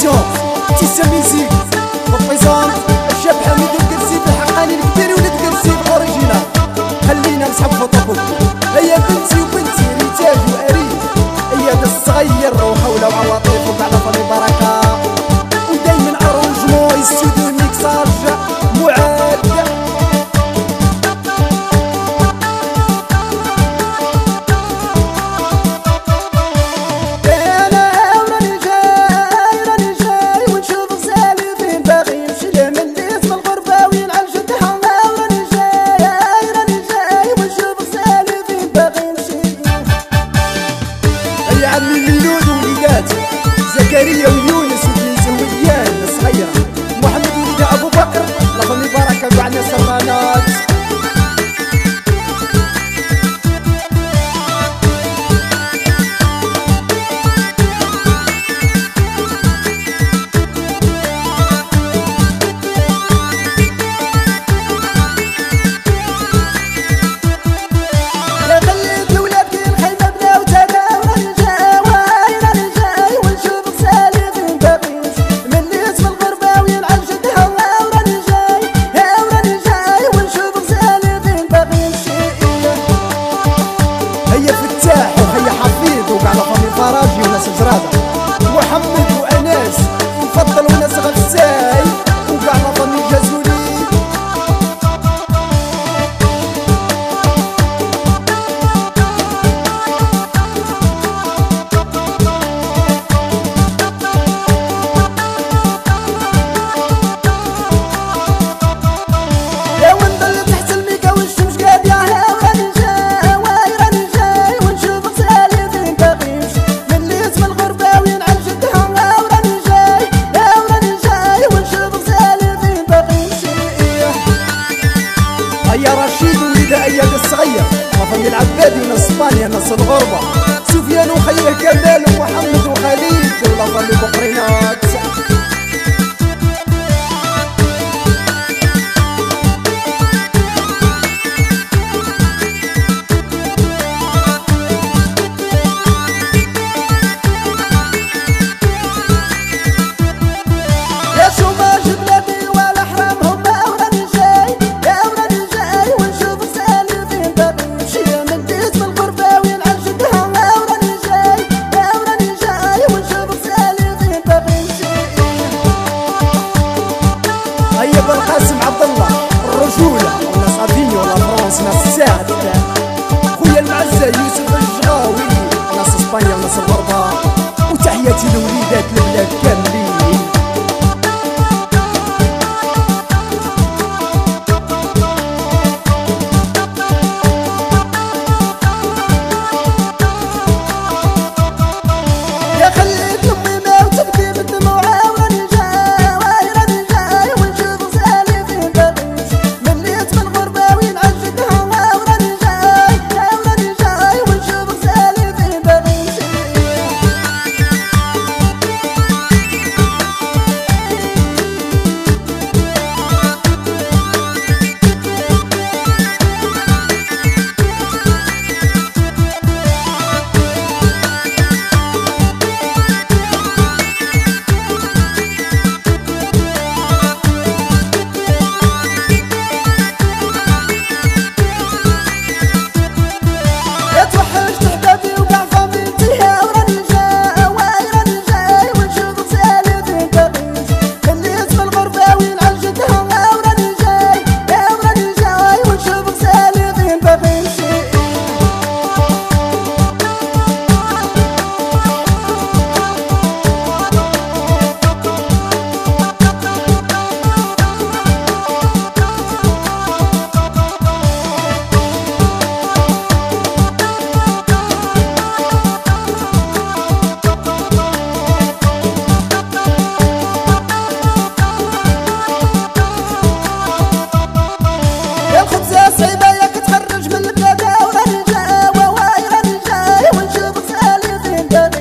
برودكسيون تيسا ميزيك وبريزونت الشاب حميد القرسي بالحقاني الكبير ولد قرسي اوريجينال خلينا نسحب فوتوكوبي هيا بنتي وبنتي ريتاج وأريد. هيا دا الصغير روحه ولا Seviyorum هيا رشيد وليد اياد الصغير. وفند العبادي من إسبانيا ناس الغربة. سفيان وخيه كمال ومحمد وخليل ولا ظل هيا بالقاسم عبد الله الرجولة ولا صافيني ولا فرنسا ناس الساعد خويا المعزة يوسف الجغاوي ناس إسبانيا وناس الغربة وتحياتي لوليدات البلاد كاملين. the